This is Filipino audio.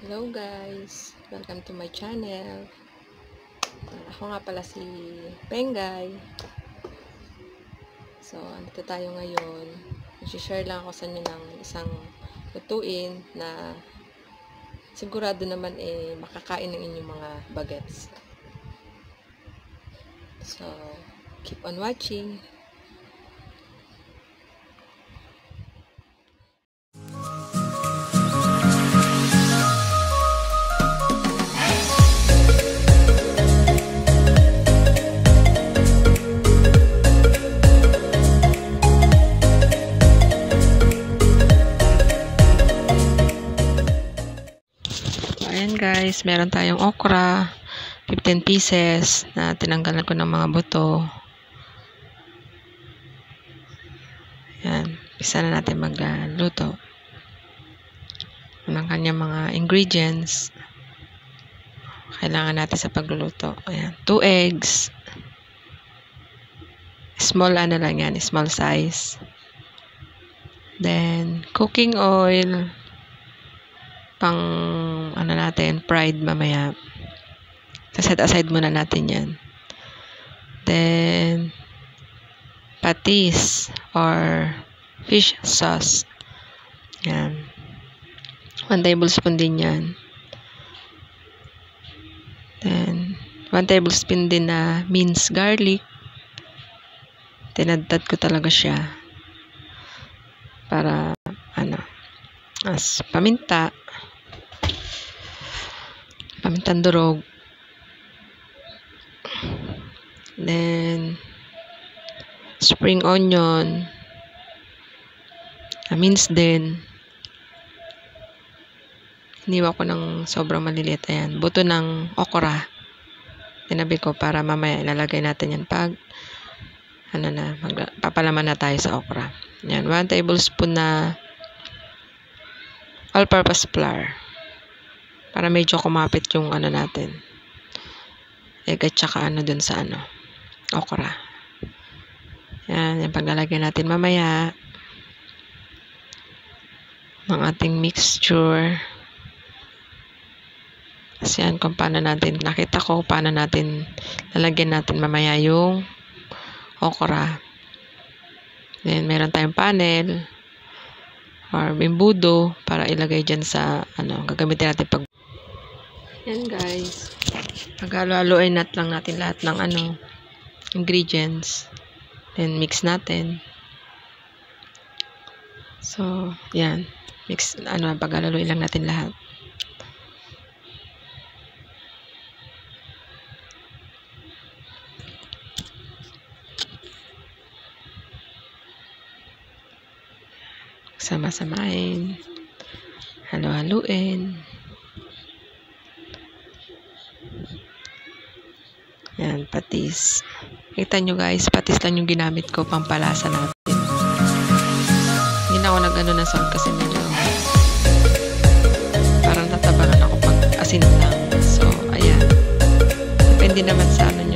Hello guys! Welcome to my channel. Ako nga pala si Pengay. So, andito tayo ngayon. I-share lang ako sa inyo ng isang lutuin na sigurado naman eh makakain ng inyong mga bagets. So, keep on watching. Guys, meron tayong okra, 15 pieces na tinanggalan ko ng mga buto. Ayan, pisa na natin magluto. Ang kanyang mga ingredients. Kailangan natin sa pagluluto. Ayan, 2 eggs. Small ano lang yan, small size. Then, cooking oil pang ano natin, fried mamaya. Set aside muna natin yan. Then, patis or fish sauce. Yan. 1 tablespoon din yan. Then, 1 tablespoon din na minced garlic. Tinadtad ko talaga siya. Para, ano, as paminta pamintang durog. Then, spring onion. Minced din. Hiniwa ko ng sobrang maliliit. Ayan. Buto ng okra. Tinabi ko para mamaya ilalagay natin yan pag ano na, mag, papalaman na tayo sa okra. Yan. 1 tablespoon na all-purpose flour para medyo kumapit yung ano natin. Egg at saka ano dun sa ano okra. Yan yung paglalagay natin mamaya. Ng ating mixture. Kasi yan kung paano natin nakita ko paano natin lalagyan natin mamaya yung okra. Then meron tayong panel or bimbudo para ilagay dyan sa ano gagamitin natin pag yan guys. Paghalo-haloin nat lang natin lahat ng ano ingredients. Then mix natin. So, yan. Mix ano paghalo-haloin lang natin lahat. Sama-samain. Halo-haluin. Yan, patis. Kita nyo guys, patis lang yung ginamit ko pang palasa natin. Hindi na ako nag-ano na salt kasi medyo parang tatabangan ako pag asin lang. So, ayan. Depende naman sa ano